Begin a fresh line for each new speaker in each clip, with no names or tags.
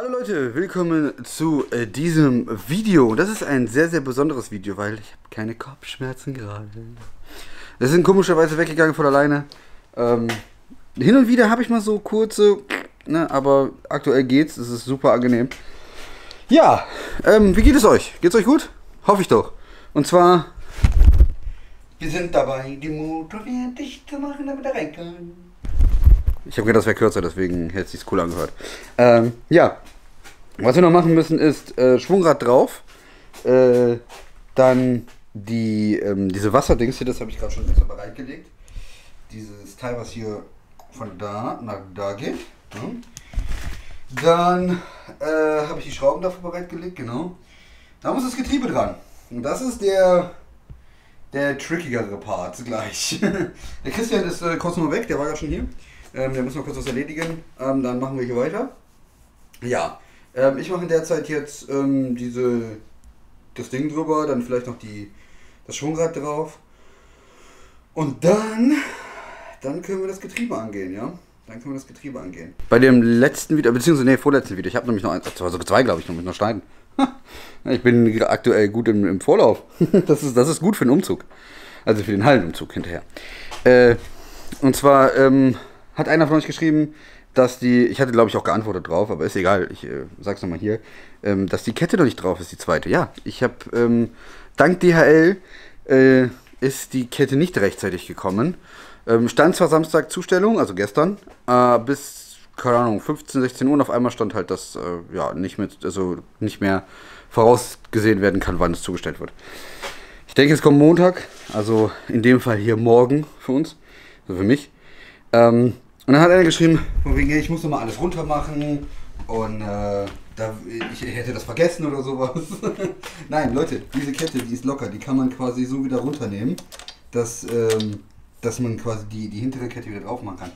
Hallo Leute, willkommen zu äh, diesem Video. Das ist ein sehr, sehr besonderes Video, weil ich habe keine Kopfschmerzen gerade. Das sind komischerweise weggegangen von alleine. Ähm, hin und wieder habe ich mal so kurze, ne, aber aktuell geht's. Es ist super angenehm. Ja, ähm, wie geht es euch? Geht's euch gut? Hoffe ich doch. Und zwar, wir sind dabei, die Motor fertig zu machen, damit er rein kann. Ich habe gedacht, das wäre kürzer, deswegen hätte es sich cool angehört. Ähm, ja, was wir noch machen müssen ist äh, Schwungrad drauf, äh, dann die, ähm, diese Wasserdings hier, das habe ich gerade schon extra bereitgelegt. Dieses Teil, was hier von da nach da geht. Ja. Dann äh, habe ich die Schrauben dafür bereitgelegt, genau. Da muss das Getriebe dran. Und das ist der, der trickigere Part gleich. der Christian ist äh, kurz mal weg, der war ja schon hier. Ähm, der muss noch kurz was erledigen. Ähm, dann machen wir hier weiter. Ja, ähm, ich mache in der Zeit jetzt ähm, diese, das Ding drüber, dann vielleicht noch die, das Schwungrad drauf. Und dann, dann können wir das Getriebe angehen, ja? Dann können wir das Getriebe angehen. Bei dem letzten Video, beziehungsweise nee, vorletzten Video, ich habe nämlich noch eins, also zwei glaube ich noch mit noch Schneiden. Ich bin aktuell gut im, im Vorlauf. Das ist, das ist gut für den Umzug. Also für den Hallenumzug hinterher. Äh, und zwar ähm, hat einer von euch geschrieben, dass die, ich hatte glaube ich auch geantwortet drauf, aber ist egal, ich äh, sag's nochmal hier, ähm, dass die Kette noch nicht drauf ist, die zweite. Ja, ich habe, ähm, dank DHL äh, ist die Kette nicht rechtzeitig gekommen. Ähm, stand zwar Samstag Zustellung, also gestern, äh, bis, keine Ahnung, 15, 16 Uhr und auf einmal stand halt, dass äh, ja, nicht, mehr, also nicht mehr vorausgesehen werden kann, wann es zugestellt wird. Ich denke, es kommt Montag, also in dem Fall hier morgen für uns, also für mich. Ähm, und dann hat einer geschrieben, von wegen, ich muss nochmal alles runter machen und äh, da, ich hätte das vergessen oder sowas. Nein, Leute, diese Kette, die ist locker, die kann man quasi so wieder runternehmen, dass, ähm, dass man quasi die, die hintere Kette wieder drauf machen kann.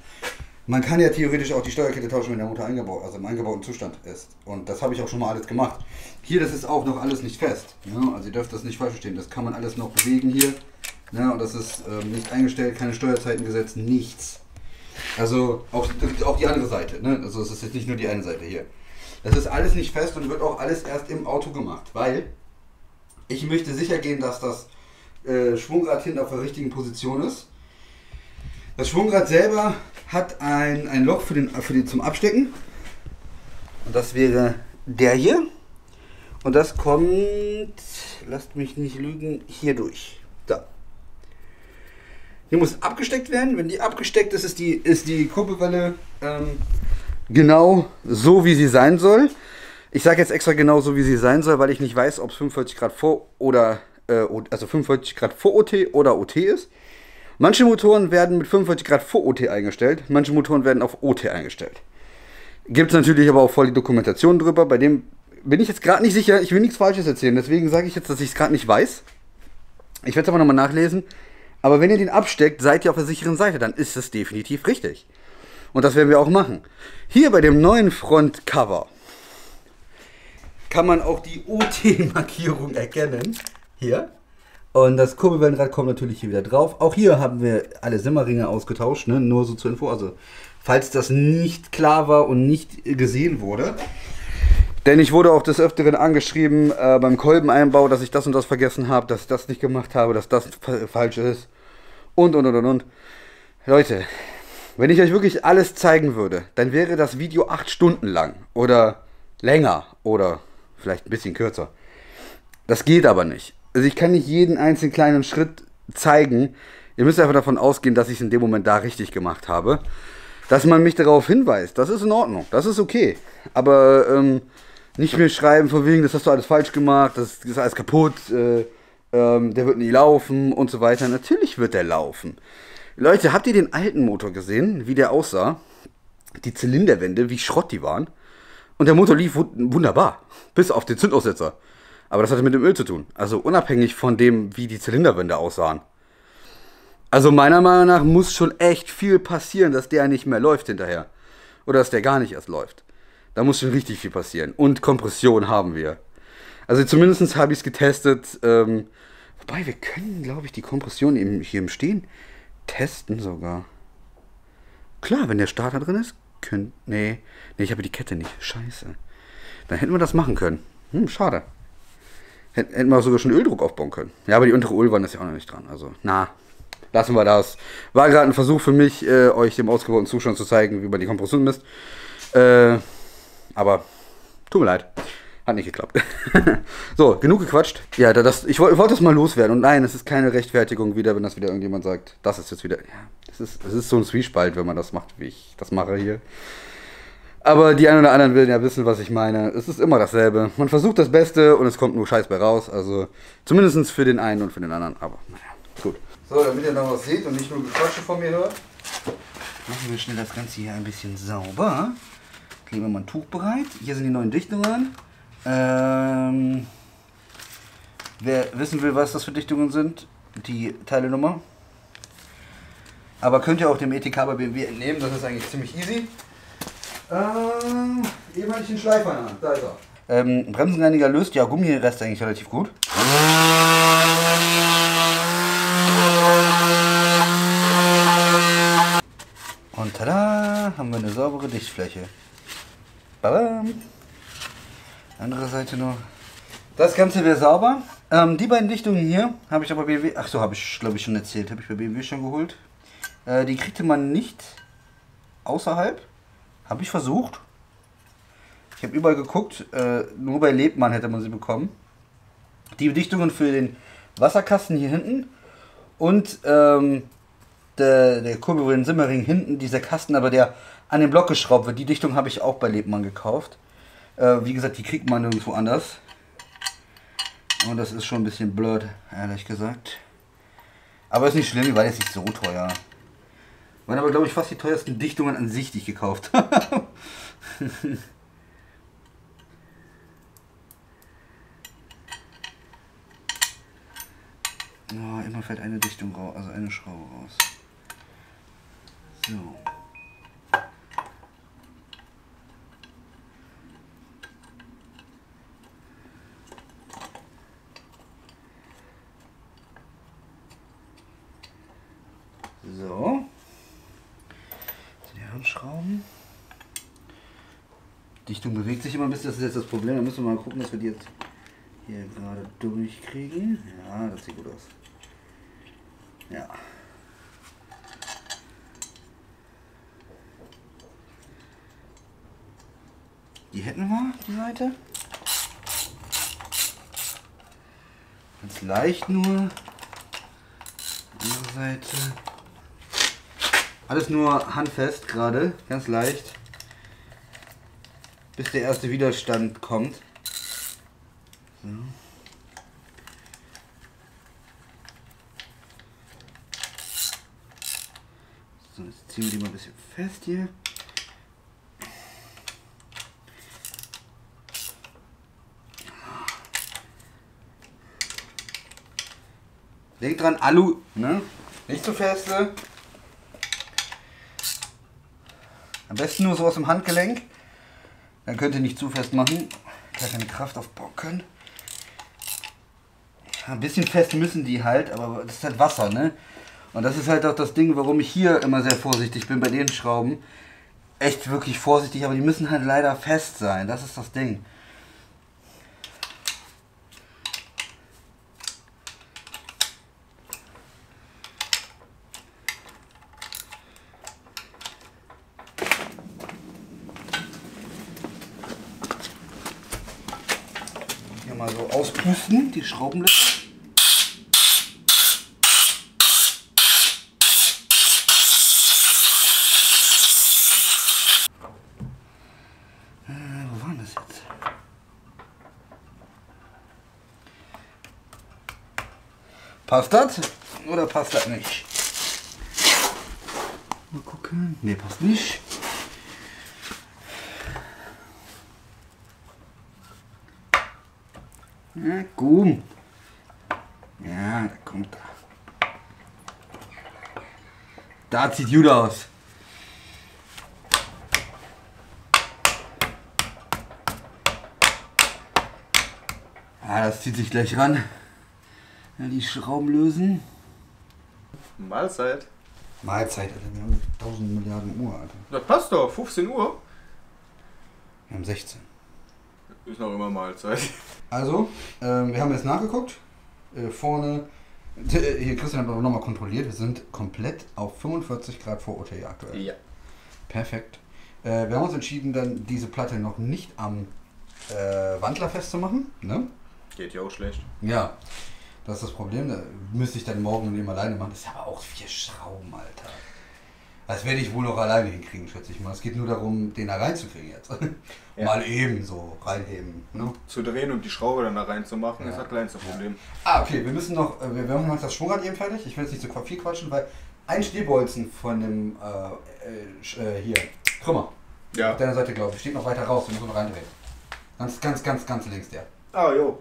Man kann ja theoretisch auch die Steuerkette tauschen, wenn der Motor eingebaut, also im eingebauten Zustand ist. Und das habe ich auch schon mal alles gemacht. Hier, das ist auch noch alles nicht fest. Ja? Also ihr dürft das nicht falsch verstehen. Das kann man alles noch bewegen hier. Ja, und das ist ähm, nicht eingestellt, keine Steuerzeiten gesetzt, nichts. Also auch, auch die andere Seite, ne? Also es ist jetzt nicht nur die eine Seite hier. Das ist alles nicht fest und wird auch alles erst im Auto gemacht, weil ich möchte sicher gehen, dass das äh, Schwungrad hinten auf der richtigen Position ist. Das Schwungrad selber hat ein, ein Loch für den, für den, zum Abstecken. Und das wäre der hier. Und das kommt, lasst mich nicht lügen, hier durch. Die muss abgesteckt werden. Wenn die abgesteckt ist, ist die, ist die Kurbelwelle ähm, genau so, wie sie sein soll. Ich sage jetzt extra genau so, wie sie sein soll, weil ich nicht weiß, ob es 45 Grad vor oder äh, also 45 Grad vor OT oder OT ist. Manche Motoren werden mit 45 Grad vor OT eingestellt, manche Motoren werden auf OT eingestellt. Gibt es natürlich aber auch voll die Dokumentation drüber. Bei dem bin ich jetzt gerade nicht sicher. Ich will nichts Falsches erzählen, deswegen sage ich jetzt, dass ich es gerade nicht weiß. Ich werde es aber nochmal nachlesen. Aber wenn ihr den absteckt, seid ihr auf der sicheren Seite, dann ist es definitiv richtig. Und das werden wir auch machen. Hier bei dem neuen Frontcover kann man auch die OT-Markierung erkennen. Hier. Und das Kurbelwellenrad kommt natürlich hier wieder drauf. Auch hier haben wir alle Simmerringe ausgetauscht, ne? nur so zur Info. Also, falls das nicht klar war und nicht gesehen wurde. Denn ich wurde auch des Öfteren angeschrieben äh, beim Kolbeneinbau, dass ich das und das vergessen habe, dass ich das nicht gemacht habe, dass das falsch ist. Und, und, und, und, und. Leute, wenn ich euch wirklich alles zeigen würde, dann wäre das Video acht Stunden lang. Oder länger. Oder vielleicht ein bisschen kürzer. Das geht aber nicht. Also ich kann nicht jeden einzelnen kleinen Schritt zeigen. Ihr müsst einfach davon ausgehen, dass ich es in dem Moment da richtig gemacht habe. Dass man mich darauf hinweist, das ist in Ordnung. Das ist okay. Aber ähm, nicht mehr schreiben von wegen, das hast du alles falsch gemacht, das ist alles kaputt, äh, ähm, der wird nie laufen und so weiter. Natürlich wird der laufen. Leute, habt ihr den alten Motor gesehen, wie der aussah? Die Zylinderwände, wie Schrott die waren. Und der Motor lief wunderbar, bis auf den Zündaussetzer. Aber das hatte mit dem Öl zu tun. Also unabhängig von dem, wie die Zylinderwände aussahen. Also meiner Meinung nach muss schon echt viel passieren, dass der nicht mehr läuft hinterher. Oder dass der gar nicht erst läuft. Da muss schon richtig viel passieren. Und Kompression haben wir. Also zumindest habe ich es getestet. Ähm, wobei, wir können, glaube ich, die Kompression im, hier im Stehen testen sogar. Klar, wenn der Starter drin ist, Könnt. Nee. Nee, ich habe die Kette nicht. Scheiße. Dann hätten wir das machen können. Hm, schade. Hätten, wir sogar schon Öldruck aufbauen können. Ja, aber die untere Ölwand ist ja auch noch nicht dran. Also, na. Lassen wir das. War gerade ein Versuch für mich, äh, euch dem ausgebauten Zustand zu zeigen, wie man die Kompression misst. Äh, aber tut mir leid. Hat nicht geklappt. so, genug gequatscht. Ja, das, ich wollte das mal loswerden. Und nein, es ist keine Rechtfertigung wieder, wenn das wieder irgendjemand sagt, das ist jetzt wieder. Ja, es ist, es ist so ein Zwiespalt, wenn man das macht, wie ich das mache hier. Aber die einen oder anderen werden ja wissen, was ich meine. Es ist immer dasselbe. Man versucht das Beste und es kommt nur Scheiß bei raus. Also zumindest für den einen und für den anderen. Aber naja, gut. So, damit ihr noch was seht und nicht nur Gequatsche von mir hört, machen wir schnell das Ganze hier ein bisschen sauber. Kleben wir mal ein Tuch bereit. Hier sind die neuen Dichtungen. Ähm, wer wissen will, was das für Dichtungen sind, die Teilenummer. Aber könnt ihr auch dem ETK bei BMW entnehmen, das ist eigentlich ziemlich easy. Ähm, eben ich den Schleifer Hand, da ist er. Ähm, Bremsenreiniger löst ja Gummirest eigentlich relativ gut. Und tada, haben wir eine saubere Dichtfläche. Babam. Andere Seite noch. Das Ganze wäre sauber. Ähm, die beiden Dichtungen hier habe ich aber BMW. Ach so, habe ich glaube ich schon erzählt. Habe ich bei BMW schon geholt. Äh, die kriegte man nicht außerhalb. Habe ich versucht. Ich habe überall geguckt. Äh, nur bei Lebmann hätte man sie bekommen. Die Dichtungen für den Wasserkasten hier hinten und ähm, der, der den Simmering hinten, dieser Kasten, aber der an den Block geschraubt wird. Die Dichtung habe ich auch bei Lebmann gekauft. Äh, wie gesagt, die kriegt man nirgendwo anders. Und das ist schon ein bisschen blöd, ehrlich gesagt. Aber ist nicht schlimm, die war jetzt nicht so teuer. Waren aber, glaube ich, fast die teuersten Dichtungen an sich, die ich gekauft habe. oh, immer fällt eine Dichtung raus, also eine Schraube raus. So. So. Die Handschrauben. Dichtung bisschen, das ist jetzt das Problem. Da müssen wir mal gucken, dass wir die jetzt hier gerade durchkriegen. Ja, das sieht gut aus. Ja. Die hätten wir, die Seite. Ganz leicht nur. Andere Seite. Alles nur handfest gerade, ganz leicht. Bis der erste Widerstand kommt. So. So, jetzt ziehen wir die mal ein bisschen fest hier. Denkt dran, Alu, ne? Nicht zu feste. Am besten nur so aus dem Handgelenk. Dann könnt ihr nicht zu fest machen. Gar keine Kraft aufbauen können. Ein bisschen fest müssen die halt, aber das ist halt Wasser, ne? Und das ist halt auch das Ding, warum ich hier immer sehr vorsichtig bin bei den Schrauben. Echt wirklich vorsichtig, aber die müssen halt leider fest sein. Das ist das Ding. Hier mal auspusten, die Schraubenlöcher. Äh, wo war das jetzt? Passt das oder passt das nicht? Mal gucken. Ne, passt nicht. Ja, komm. Ja, da kommt er. Da sieht gut aus. Ah, das zieht sich gleich ran. Ja, die Schrauben lösen.
Mahlzeit.
Mahlzeit, Alter. Wir haben 1000 Milliarden Uhr, Alter.
Das passt doch, 15 Uhr.
Wir haben 16.
Ist noch immer Mahlzeit.
Also, ähm, wir haben jetzt nachgeguckt. Äh, vorne, hier Christian hat aber nochmal kontrolliert. Wir sind komplett auf 45 Grad vor OTI aktuell.
Ja.
Perfekt. Äh, wir haben uns entschieden, dann diese Platte noch nicht am äh, Wandler festzumachen. Ne?
Geht ja auch schlecht.
Ja, das ist das Problem. Da müsste ich dann morgen und eben alleine machen. Das ist aber auch vier Schrauben, Alter. Das werde ich wohl noch alleine hinkriegen, schätze ich mal. Es geht nur darum, den da reinzukriegen jetzt.
Ja.
Mal eben so reinheben. Ne?
Zu drehen und die Schraube dann da reinzumachen,
Ja.
ist das kleinste Problem.
Ah, okay, wir müssen noch, äh, wir wir machen noch das Schwungrad eben fertig. Ich will jetzt nicht so viel quatschen, weil ein Stehbolzen von dem, äh, äh, äh, hier, Krümmer,
Ja.
auf deiner Seite, glaube ich, steht noch weiter raus. Den müssen wir noch reindrehen. Ganz, ganz, ganz, ganz links der.
Ah, jo.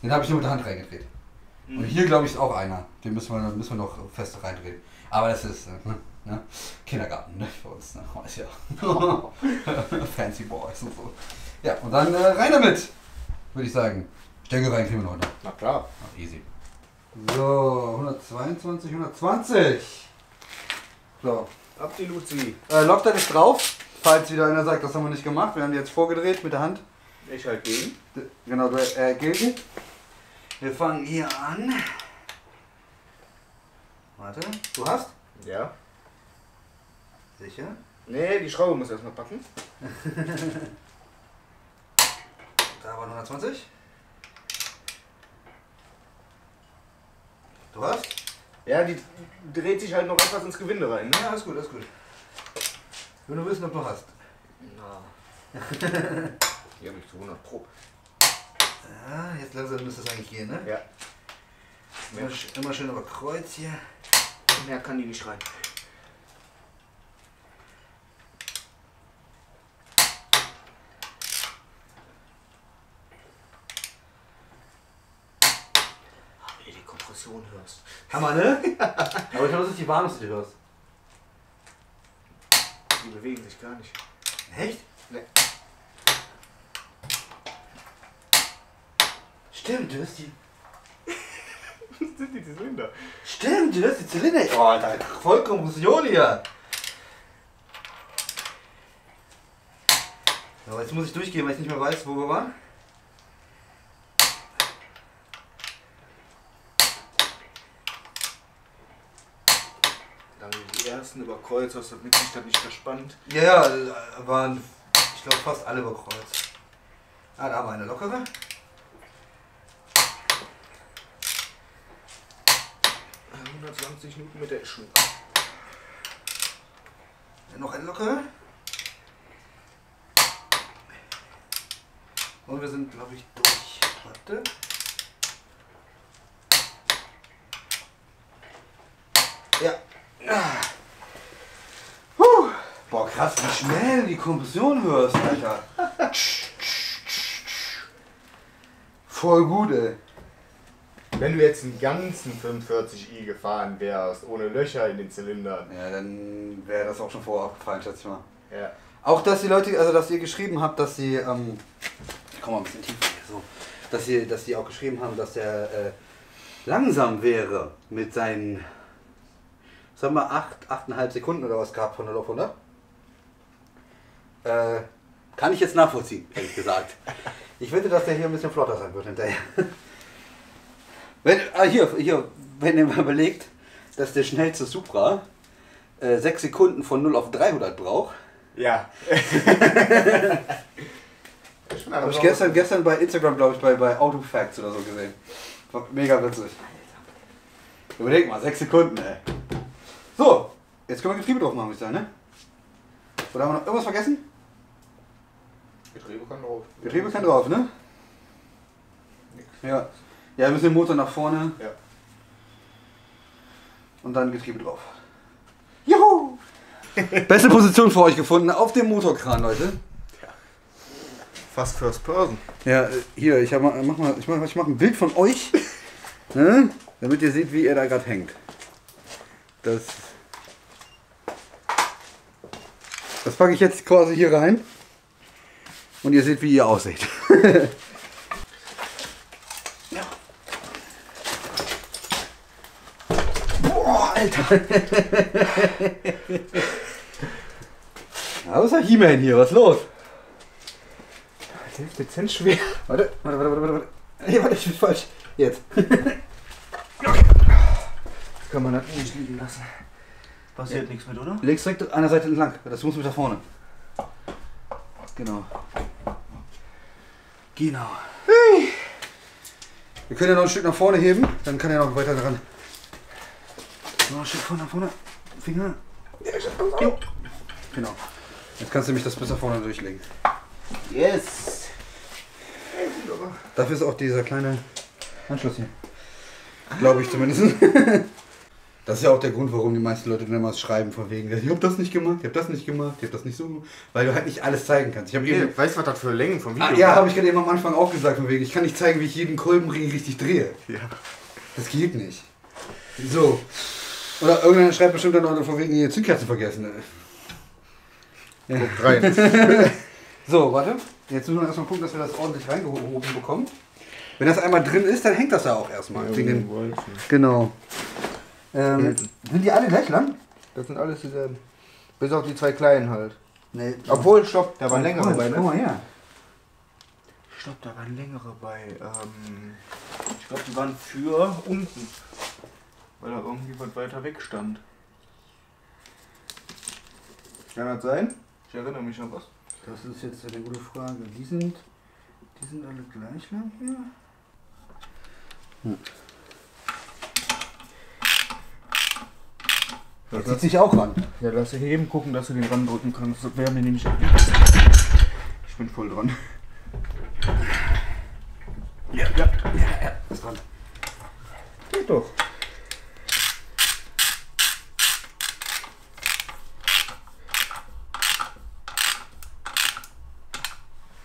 Den habe ich nur mit der Hand reingedreht. Und hier, glaube ich, ist auch einer. Den müssen wir, müssen wir noch fest reindrehen. Aber das ist, äh, ne, ne? Kindergarten, ne, für uns, ne, weiß ja. Fancy Boys und so. Ja, und dann äh, rein damit, würde ich sagen. Stänge rein kriegen wir noch, ne?
Na klar.
Ach, easy. So, 122, 120. So.
Ab die Luzi.
Äh, Locktite ist drauf. Falls wieder einer sagt, das haben wir nicht gemacht. Wir haben die jetzt vorgedreht mit der Hand.
Ich halt gegen.
D- Genau, du, äh, gegen. Wir fangen hier an. Warte, du hast?
Ja.
Sicher?
Nee, die Schraube muss erstmal packen.
Da waren 120. Du hast?
Ja, die dreht sich halt noch etwas ins Gewinde rein, ne?
Ja, alles gut, alles gut. Wenn du wissen, ob du hast.
Na. Hier habe ich zu 100 Pro.
Ja, jetzt langsam müsste es eigentlich gehen, ne?
Ja.
Immer, immer schön über Kreuz hier.
Mehr kann die nicht rein. Wie Kompression hörst.
Hammer, ne? Aber ich glaube, das ist die Warnung, die du hörst.
Die bewegen sich gar nicht.
Echt?
Nee.
Stimmt, du hast die.
Was sind die Zylinder?
Stimmt, du hast die Zylinder. Oh, Alter, Vollkompression hier. So, jetzt muss ich durchgehen, weil ich nicht mehr weiß, wo wir waren.
Dann die ersten über Kreuz hast du mit sich dann nicht verspannt.
Ja, ja, äh, waren, ich glaube, fast alle über Kreuz. Ah, da haben wir eine lockere.
Äh, 120 Newtonmeter ist schon.
Noch eine lockere. Und wir sind, glaube ich, durch. Warte. Ja. Ah. Boah, krass, wie schnell die Kompression hörst, Alter. Voll gut, ey.
Wenn du jetzt einen ganzen 45i gefahren wärst, ohne Löcher in den Zylindern.
Ja, dann wäre das auch schon vorher aufgefallen, schätze ich mal.
Ja.
Auch, dass die Leute, also dass ihr geschrieben habt, dass sie, ähm, ich komm mal ein bisschen tiefer hier, so, dass sie, dass die auch geschrieben haben, dass der äh, langsam wäre mit seinen, was haben wir, 8, 8,5 Sekunden oder was gehabt von 0 auf 100. Äh, kann ich jetzt nachvollziehen, ehrlich gesagt. Ich wette, dass der hier ein bisschen flotter sein wird hinterher. Wenn, ah, hier, hier, wenn ihr mal überlegt, dass der schnellste Supra äh, 6 Sekunden von 0 auf 300 braucht.
Ja.
Habe ich gestern, gestern bei Instagram, glaube ich, bei, bei Autofacts oder so gesehen. War mega witzig. Überleg mal, 6 Sekunden, ey. So, jetzt können wir Getriebe drauf machen, würde ich sagen, ne? Oder haben wir noch irgendwas vergessen?
Getriebe kann drauf.
Getriebe kann drauf, ne? Ja. Ja, wir müssen den Motor nach vorne
Ja.
und dann Getriebe drauf. Juhu! Beste Position für euch gefunden, auf dem Motorkran, Leute.
Fast First Person.
Ja, äh, hier, ich, hab mal, mach mal, ich, mach, ich mach ein Bild von euch, ne? damit ihr seht, wie ihr da gerade hängt. Das, das packe ich jetzt quasi hier rein und ihr seht, wie ihr aussieht. ja. Boah, Alter. Ja, was ist der He-Man hier? Was ist los?
Der ist dezent schwer.
Warte, warte, warte, warte, warte. Nee, warte, ich bin falsch. Jetzt.
Kann man das nicht liegen lassen. Passiert nichts mit, oder?
Links direkt an der Seite entlang. Das muss mit da vorne. Genau. Genau. Wir können ja noch ein Stück nach vorne heben, dann kann er noch weiter dran. Noch ein Stück vorne, nach vorne. Finger. Jo. Genau. Jetzt kannst du mich das bis nach vorne durchlegen.
Yes!
Dafür ist auch dieser kleine Anschluss hier. Glaube ich zumindest. Das ist ja auch der Grund, warum die meisten Leute dann immer schreiben, von wegen, ich hab das nicht gemacht, ich hab das nicht gemacht, ich hab das nicht so gemacht. Weil du halt nicht alles zeigen kannst. Ich hab eben,
Weißt du, was das für Längen vom Video
ah, ja, habe ich gerade eben am Anfang auch gesagt, von wegen, ich kann nicht zeigen, wie ich jeden Kolbenring richtig drehe.
Ja.
Das geht nicht. So. Oder irgendeiner schreibt bestimmt dann auch von wegen, die Zündkerzen vergessen. Ja.
Guck rein.
So, warte. Jetzt müssen wir erstmal gucken, dass wir das ordentlich reingehoben bekommen. Wenn das einmal drin ist, dann hängt das ja auch erstmal. Den- genau. Ähm, sind die alle gleich lang?
Das sind alles dieselben. Bis auf die zwei kleinen halt.
Nee.
Obwohl, stopp, da waren längere bei,
Guck
ne?
mal her.
Stopp, da waren längere bei. Ähm, ich glaube, die waren für unten. Weil da irgendwie was weiter weg stand. Kann das sein? Ich erinnere mich an was.
Das ist jetzt eine gute Frage. Die sind, die sind alle gleich lang hier? Der zieht sich auch ran.
Ja, lass dich eben gucken, dass du den randrücken kannst. Das wäre mir nämlich. Ich bin voll dran.
Ja, ja, ja, ja. Ist dran.
Geht doch.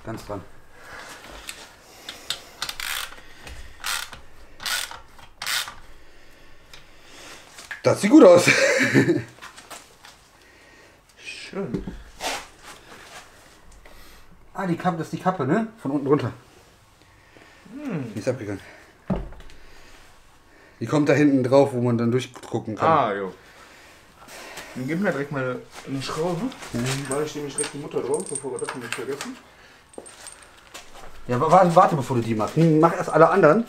Ganz dran. Das sieht gut aus.
Schön.
ah, die Kappe, das ist die Kappe, ne? Von unten runter. Die ist abgegangen. Die kommt da hinten drauf, wo man dann durchgucken kann.
Ah, jo. Dann gib mir direkt mal eine Schraube. Mache ich nämlich direkt die Mutter drauf, bevor wir das nicht vergessen.
Ja, warte, warte, bevor du die machst. Hm, Mach erst alle anderen.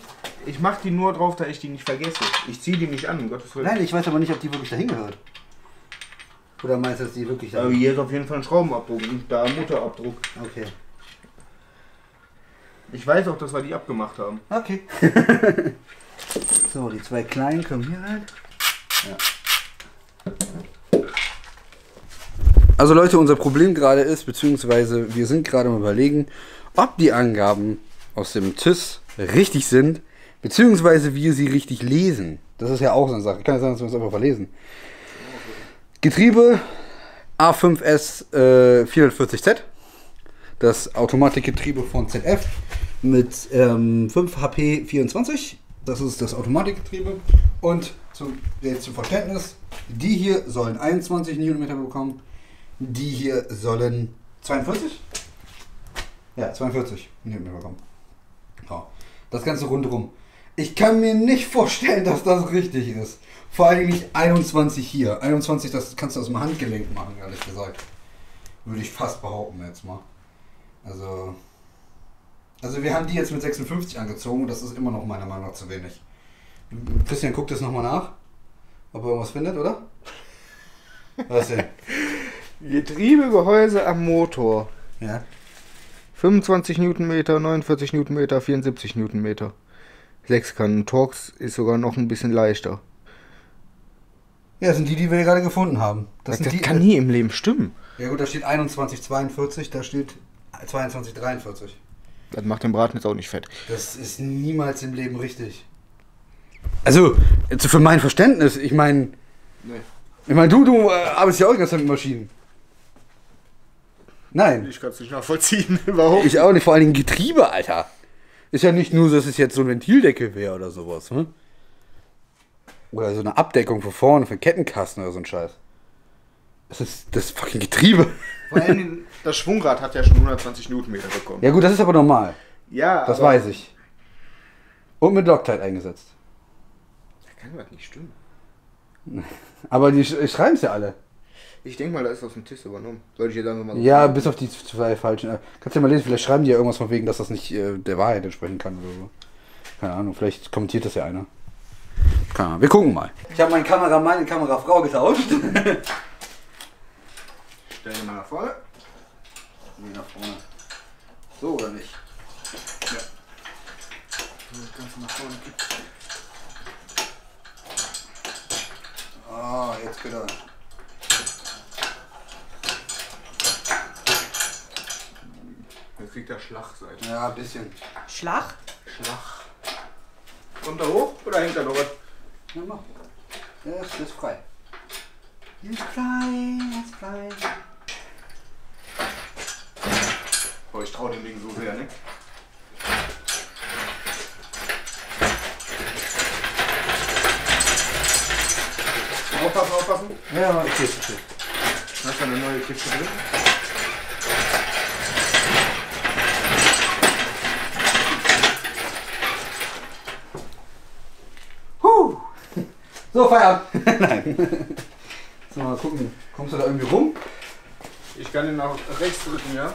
Ich mach die nur drauf, da ich die nicht vergesse. Ich ziehe die nicht an, um Gottes Willen.
Nein, ich weiß aber nicht, ob die wirklich dahin gehört. Oder meinst du, dass die wirklich da
Aber hier ist auf jeden Fall ein Schraubenabdruck und da ein Mutterabdruck.
Okay.
Ich weiß auch, dass wir die abgemacht haben.
Okay. so, die zwei kleinen kommen hier rein. Ja. Also Leute, unser Problem gerade ist, beziehungsweise wir sind gerade am überlegen, ob die Angaben aus dem TÜS richtig sind, beziehungsweise wir sie richtig lesen. Das ist ja auch so eine Sache. Kann ja sein, dass wir es einfach verlesen. Getriebe A5S äh, 440Z. Das Automatikgetriebe von ZF mit ähm, 5 HP 24. Das ist das Automatikgetriebe. Und zum, jetzt zum Verständnis, die hier sollen 21 Newtonmeter bekommen. Die hier sollen 42? Ja, 42 Newtonmeter bekommen. Ja. Das Ganze rundherum. Ich kann mir nicht vorstellen, dass das richtig ist. Vor allem nicht 21 hier. 21, das kannst du aus dem Handgelenk machen, ehrlich gesagt. Würde ich fast behaupten jetzt mal. Also. Also wir haben die jetzt mit 56 angezogen und das ist immer noch meiner Meinung nach zu wenig. Christian guckt das nochmal nach. Ob er irgendwas findet, oder? Was denn?
Getriebegehäuse am Motor.
Ja.
25 Newtonmeter, 49 Newtonmeter, 74 Newtonmeter. Sechskannen. Torx ist sogar noch ein bisschen leichter.
Ja, das sind die, die wir gerade gefunden haben.
Das,
sind die,
kann nie im Leben stimmen.
Ja gut, da steht 2142, da steht 2243.
Das macht den Braten jetzt auch nicht fett.
Das ist niemals im Leben richtig. Also, jetzt für mein Verständnis, ich meine,
Nee.
ich meine, du, du äh, arbeitest ja auch die ganze Zeit mit Maschinen. Nein,
Ich kann es nicht nachvollziehen. Warum?
ich auch nicht, vor allen Dingen Getriebe, Alter. Ist ja nicht nur, dass es jetzt so ein Ventildeckel wäre oder sowas, hm? Oder so eine Abdeckung für vorne, für Kettenkasten oder so ein Scheiß. Das ist das fucking Getriebe.
Vor allem das Schwungrad hat ja schon 120 Newtonmeter bekommen.
Ja gut, das ist aber normal.
Ja,
Das
aber
weiß ich. Und mit Loctite eingesetzt.
Da kann das nicht stimmen.
Aber die sch schreiben es ja alle.
Ich denke mal, da ist aus dem Tisch übernommen. Sollte ich jetzt einfach mal so
Ja,
sagen.
bis auf die zwei falschen. Äh, Kannst du ja mal lesen, vielleicht schreiben die ja irgendwas von wegen, dass das nicht äh, der Wahrheit entsprechen kann oder so. Keine Ahnung, vielleicht kommentiert das ja einer. Keine Ahnung, wir gucken mal. Ich habe meinen Kameramann und Kamerafrau getauscht.
Stell dir mal nach vorne.
Nee, nach vorne. So oder nicht?
Ganz nach vorne.
Ah, jetzt geht er.
Jetzt kriegt er Schlagseite.
Ja, ein bisschen.
Schlag?
Schlag. Kommt er hoch oder hängt er noch was?
Ja, mach. Er ist, ist frei. Er ist frei, er ist frei.
Oh, ich trau dem Ding so sehr, ne? Aufpassen, aufpassen.
Ja, okay, okay.
Hast du eine neue Kiste drin?
So, Feierabend. Nein. So, mal gucken. Kommst du da irgendwie rum?
Ich kann ihn nach rechts drücken, ja?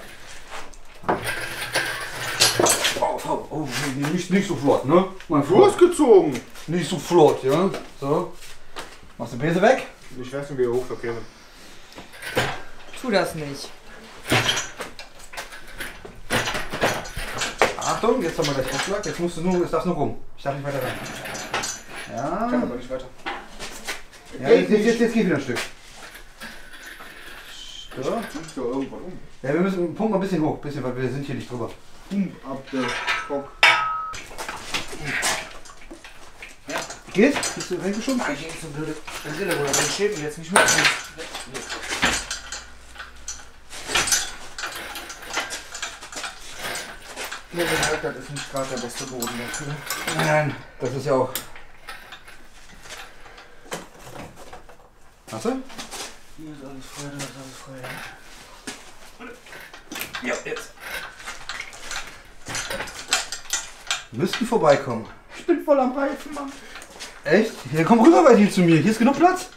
Oh, oh, oh nicht, nicht so flott, ne? Mein Flott.
Losgezogen!
Nicht so flott, ja? So. Machst du den Bese weg?
Ich weiß nicht, wie er hochverkehrt.
Tu das nicht.
Achtung, jetzt haben wir gleich Aufschlag. Jetzt musst du nur, es darf nur rum. Ich darf nicht weiter rein. Ja.
Kann aber nicht weiter.
ja jetzt, jetzt, jetzt, jetzt geht wieder ein Stück. So.
Nicht doch irgendwann um.
Ja, wir müssen, pumpen mal ein bisschen hoch, bisschen, weil wir sind hier nicht drüber.
Pump ab der Bock.
Geht? Bist du reingeschoben?
Ah, hier ist so blöde Brille, wo er den Schädel jetzt nicht. Ja, den Alter, das ist nicht gerade der beste Boden dafür.
Nein, das ist ja auch. Du?
Hier ist alles frei, da ist alles frei.
Ja, jetzt. Müssten vorbeikommen.
Ich bin voll am Reifen, Mann.
Echt? Ja, komm rüber bei dir zu mir. Hier ist genug Platz.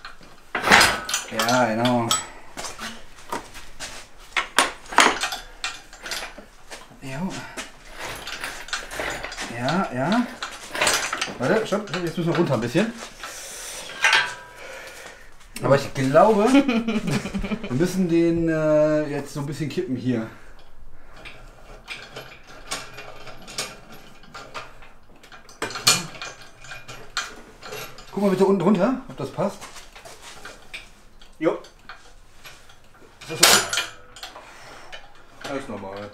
Ja, genau. Jo. Ja, ja. Warte, stopp. Jetzt müssen wir runter ein bisschen. Aber ich glaube, wir müssen den äh, jetzt so ein bisschen kippen hier. Guck mal bitte unten drunter, ob das passt.
Jo.
Ist das okay?
Alles normal.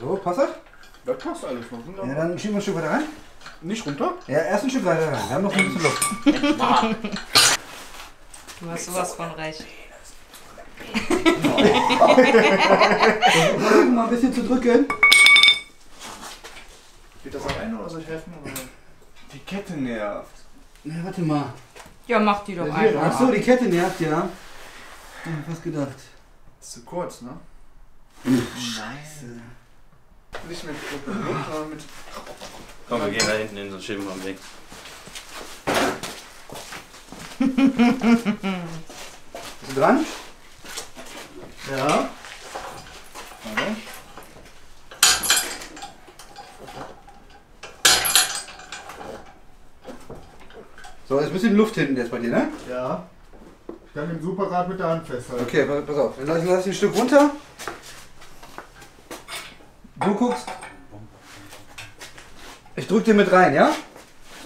So, passt das?
Das passt alles noch.
Ja, dann schieben wir ein Stück weiter rein.
Nicht runter?
Ja, erst ein Stück weiter rein. Wir haben noch ein bisschen Luft.
Du hast sowas von recht.
Versuchen mal ein bisschen zu drücken.
Geht das alleine oder soll ich helfen? Die Kette nervt.
Na, warte mal.
Ja, mach die doch
Ja,
einfach.
Ach so, die Kette nervt, ja. Ja, was gedacht.
Ist zu kurz, ne?
Scheiße.
Nicht mit sondern mit.
Komm, wir gehen da hinten in so ein Schiffen am Weg.
Bist du dran?
Ja.
Warte. So, jetzt ein bisschen Luft hinten jetzt bei dir, ne?
Ja. Ich kann den Superrad mit der Hand festhalten.
Okay, pa- pass auf. Wir lassen, lassen ein Stück runter. Du guckst. Ich drück dir mit rein, ja?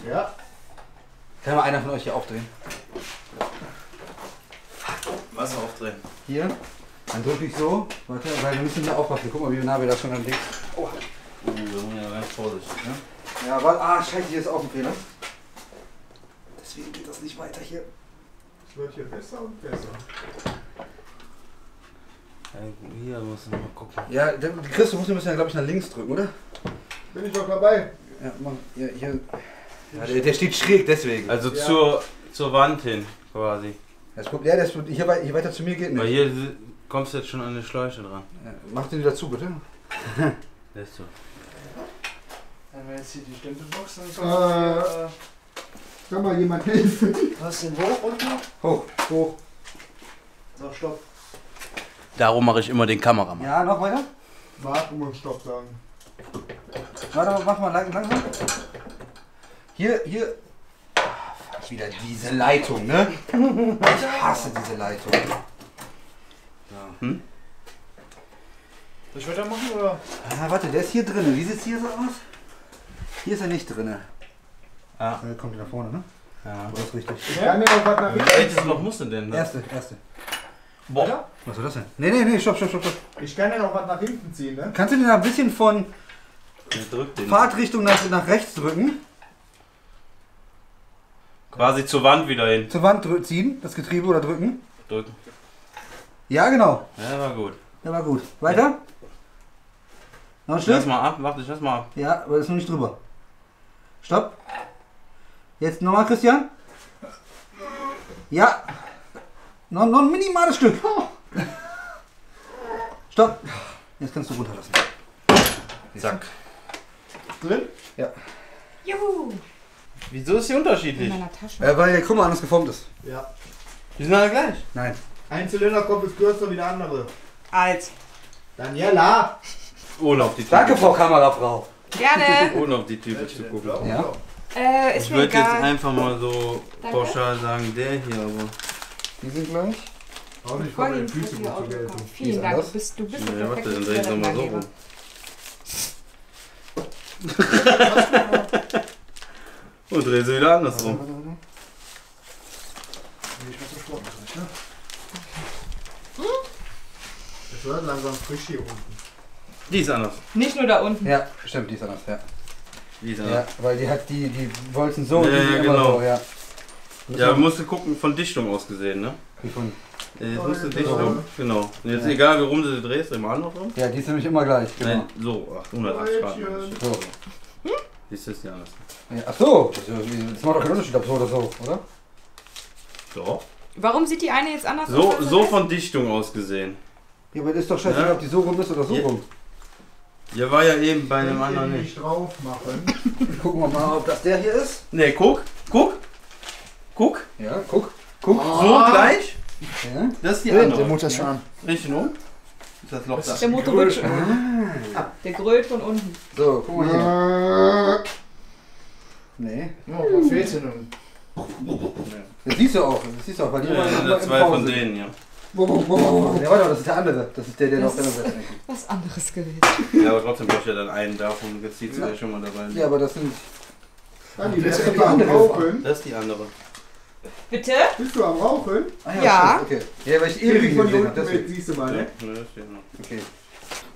Ja.
Kann mal einer von euch hier aufdrehen?
Wasser aufdrehen.
Hier. Dann drücke ich so. Warte, weil wir müssen da aufpassen. Guck mal, wie nah wir da schon am Ding.
Uh, da muss ich ja ganz vorsichtig, ne?
Ja, warte. Ah, scheiße, hier ist auch ein Fehler. Deswegen geht das nicht weiter hier.
Es wird hier besser und besser.
Ja, hier musst du noch mal gucken.
Ja, Chris, du musst ein bisschen, glaube ich, nach links drücken, oder?
Bin ich doch dabei.
Ja, mach. Ja, hier. Ja, der, der steht schräg, deswegen.
Also
Ja.
zur, zur Wand hin, quasi.
Das, Problem- ja, das, hier, wei- hier weiter zu mir geht
Weil
nicht.
hier si- kommst du jetzt schon an die Schläuche dran.
Ja, mach den wieder zu, bitte.
Lässt du.
Dann
jetzt hier die Stempelbox. Dann
Äh. Kann mal jemand helfen?
Was denn hoch unten?
Hoch, hoch.
So, stopp.
Darum mache ich immer den Kameramann.
Ja, noch weiter?
Warten und Stopp sagen.
Warte, mach mal lang- langsam. Hier, hier. Ah, fuck, wieder diese Leitung, ne? Ich hasse diese Leitung.
Soll ich weitermachen oder?
Ah, warte, der ist hier drin. Wie sieht's hier so aus? Hier ist er nicht drin.
Ja.
Äh, kommt nach vorne, ne?
ja.
Das ist richtig.
Ich kann mir noch was nach hinten
Welches. Loch musst du denn? Ne?
Erste, erste.
Boah.
Was soll das denn? Nee, nee, nee, stopp, stopp, stopp, stopp.
Ich kann ja noch was nach hinten ziehen, ne?
Kannst du den ein bisschen von. Fahrtrichtung nach, nach rechts drücken?
Quasi zur Wand wieder hin.
Zur Wand ziehen, das Getriebe oder drücken?
Drücken.
Ja, genau.
Ja, war gut.
Der war gut. Weiter? Noch ein
Lass
Stück?
mal ab, warte, ich lass mal ab.
Ja, aber das ist noch nicht drüber. Stopp. Jetzt nochmal, Christian. Ja. Noch, noch ein minimales Stück. Stopp. Jetzt kannst du runterlassen.
Zack.
Drin?
Juhu!
Wieso ist die
In
unterschiedlich?
meiner Tasche.
Äh, weil der Krümmer anders geformt ist.
Ja.
Die sind alle gleich.
Nein.
Ein Zylinderkopf ist kürzer wie der andere.
Alt.
Daniela!
Ohne auf die Tüte.
Danke, Frau Kamerafrau.
Gerne.
Ohne auf die Tüte zu gucken.
Ja.
Äh, ist
Ich würde jetzt einfach mal so
Danke.
pauschal sagen, der hier, aber.
Die sind gleich.
Auch nicht von den Füßen
Füße
gut zur Geltung.
Vielen Dank. Du bist, du bist
Ja,
der
warte,
perfekte
dann drehe ich nochmal so rum. Und dreh sie wieder andersrum.
Nicht mehr so sportlich, ne? Es wird langsam frisch hier unten.
Die ist anders.
Nicht nur da unten.
Ja, stimmt, die ist anders, ja.
Die ist
Ja,
anders.
weil die hat die, die wollten so
Ja,
die sind
ja,
immer
genau.
so, ja.
Ja, musst du gucken, von Dichtung aus gesehen, ne?
Wie von,
Äh, Jetzt musst du
ja,
Dichtung.
genau.
Und jetzt
Ja.
egal, wie rum du sie drehst, immer andersrum.
ja, die ist nämlich immer gleich, genau.
Nein, so, ach, 180 Grad.
So.
Siehst du, ist die anders.
Ja, ach so, das, macht doch keinen Unterschied, ob so oder so, oder?
So.
Warum sieht die eine jetzt anders
So,
aus? als
so von Dichtung aus gesehen.
Ja, aber das ist doch scheißegal,
Ja.
ob die so rum ist oder so
Ja.
rum.
Ja, war ja eben bei einem anderen
die
nicht.
nicht drauf machen.
Gucken wir mal, ob das der hier ist.
Ne, guck, guck, guck.
Ja, guck, guck.
So gleich.
Ja.
Das ist die
Der
andere.
Mutterschwan.
Richtig um. Ist das Loch da?
Der Motor wird schon. Der grölt von unten.
So, guck mal hier. Nee.
Oh, was fehlt denn?
Das siehst du auch, das siehst du auch, weil die
Ja,
immer,
das zwei von denen, ja.
Ja, warte mal, das ist der andere. Das ist der, der noch
Das-
auf der Seite hängt.
Was anderes gewesen.
Ja, aber trotzdem braucht ja dann einen davon. Jetzt zieht sie ja schon mal dabei.
Ja, aber das sind.
Dani,
Das
bist
ist
du
die andere.
Das ist die andere.
Bitte?
Bist du am Rauchen?
Ah,
Ja.
stimmt, Okay. Ja, weil ich
Ewig von
gesehen
hier unten mit, siehst du mal,
Ja,
ne?
Okay.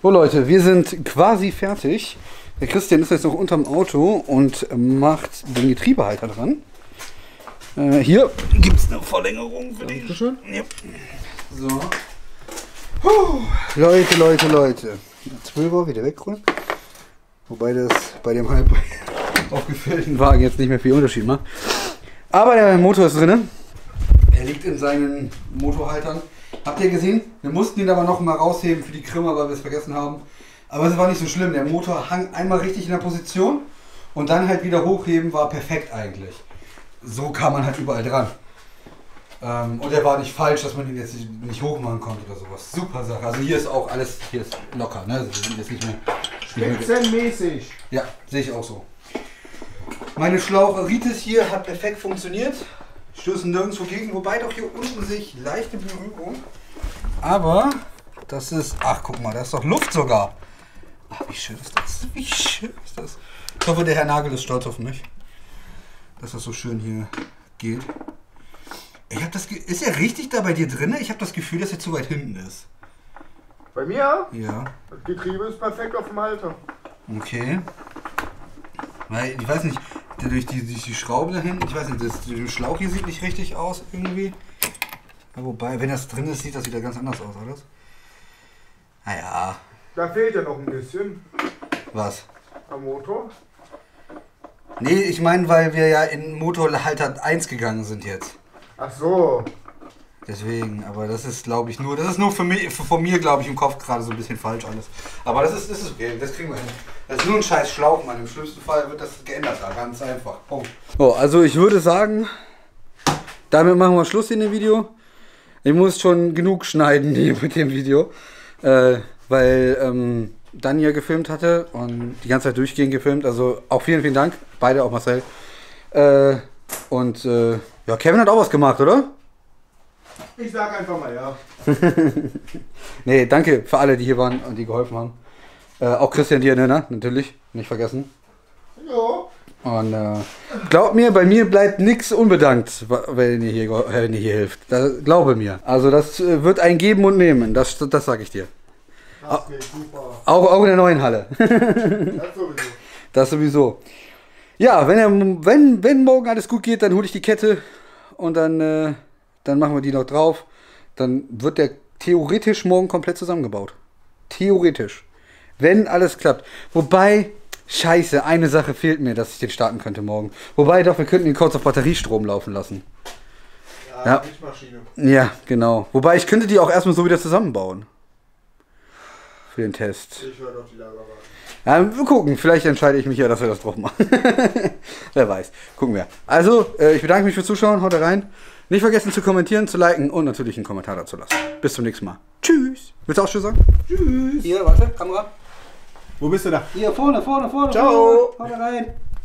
So Leute, wir sind quasi fertig. Der Christian ist jetzt noch unterm Auto und macht den Getriebehalter dran. Äh, hier gibt es eine Verlängerung für den.
Dankeschön.
Ja. So. Puh. Leute, Leute, Leute. 12er wieder wegräumen. Wobei das bei dem halb aufgefüllten Wagen jetzt nicht mehr viel Unterschied macht. Aber der Motor ist drin. Er liegt in seinen Motorhaltern. Habt ihr gesehen? Wir mussten ihn aber noch mal rausheben für die Krümmer, weil wir es vergessen haben. Aber es war nicht so schlimm. Der Motor hang einmal richtig in der Position und dann halt wieder hochheben war perfekt eigentlich. So kam man halt überall dran. Ähm, und er war nicht falsch, dass man ihn jetzt nicht hochmachen konnte oder sowas. Super Sache. Also hier ist auch alles, hier ist locker, ne? Also wir sind jetzt nicht mehr. Nicht mehr
Spitzenmäßig.
ja, sehe ich auch so. Meine Schlaucheritis hier hat perfekt funktioniert. Stößen nirgendwo gegen, wobei doch hier unten sehe ich leichte Berührung. Aber das ist. Ach, guck mal, da ist doch Luft sogar. Ach, wie schön ist das? Wie schön ist das? Ich hoffe, der Herr Nagel ist stolz auf mich. Dass das so schön hier geht. Ich habe das. Ist er richtig da bei dir drin? Ich habe das Gefühl, dass er zu weit hinten ist.
Bei mir?
Ja.
Das Getriebe ist perfekt auf dem Halter.
Okay. Weil, ich weiß nicht, durch die, durch die Schraube dahin, ich weiß nicht, das, der Schlauch hier sieht nicht richtig aus irgendwie. Ja, wobei, wenn das drin ist, sieht das wieder ganz anders aus, oder? Naja,
Da fehlt ja noch ein bisschen
was?
am Motor.
Nee, ich meine, weil wir ja in Motorhalter 1 gegangen sind jetzt.
Ach so.
Deswegen, aber das ist, glaube ich, nur, das ist nur für mich, für, von mir, glaube ich, im Kopf gerade so ein bisschen falsch alles. Aber das ist, das ist okay, das kriegen wir hin. Das ist nur ein scheiß Schlauch, Mann. Im schlimmsten Fall wird das geändert, da, ganz einfach. Punkt. So, also ich würde sagen, damit machen wir Schluss in dem Video. Ich muss schon genug schneiden hier mit dem Video, äh, weil ähm, Dan ja gefilmt hatte und die ganze Zeit durchgehend gefilmt. Also auch vielen, vielen Dank, beide, auch Marcel. Äh, und äh, ja, Kevin hat auch was gemacht, oder?
Ich sag einfach mal ja.
Nee, danke für alle, die hier waren und die geholfen haben. Äh, auch Christian dir, ne? Natürlich, nicht vergessen.
Ja.
Und äh, glaubt mir, bei mir bleibt nichts unbedankt, wenn ihr hier, wenn ihr hier hilft. Das, glaube mir. Also das äh, wird ein Geben und Nehmen, das, das sage ich dir.
Das geht super.
Auch, auch in der neuen Halle.
Das sowieso.
Das sowieso. Ja, wenn, er, wenn, wenn morgen alles gut geht, dann hole ich die Kette und dann, äh, dann machen wir die noch drauf. Dann wird der theoretisch morgen komplett zusammengebaut. Theoretisch. Wenn alles klappt. Wobei, scheiße, eine Sache fehlt mir, dass ich den starten könnte morgen. Wobei doch, wir könnten ihn kurz auf Batteriestrom laufen lassen.
Ja,
Ja. Ja, genau. Wobei, ich könnte die auch erstmal so wieder zusammenbauen. Für den Test.
Ich höre auf die Lagerwagen.
Ja, wir gucken. Vielleicht entscheide ich mich ja, dass wir das drauf machen. Wer weiß. Gucken wir. Also, äh, ich bedanke mich fürs Zuschauen. Haut rein. Nicht vergessen zu kommentieren, zu liken und natürlich einen Kommentar dazu lassen. Bis zum nächsten Mal. Tschüss. Willst du auch Tschüss sagen? Tschüss. Hier, warte, Kamera.
Wo bist du da?
Hier, vorne, vorne, vorne.
Ciao.
Vorne. Rein.